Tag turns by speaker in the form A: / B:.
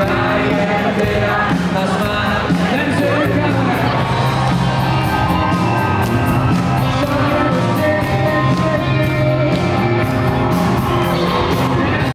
A: I am the.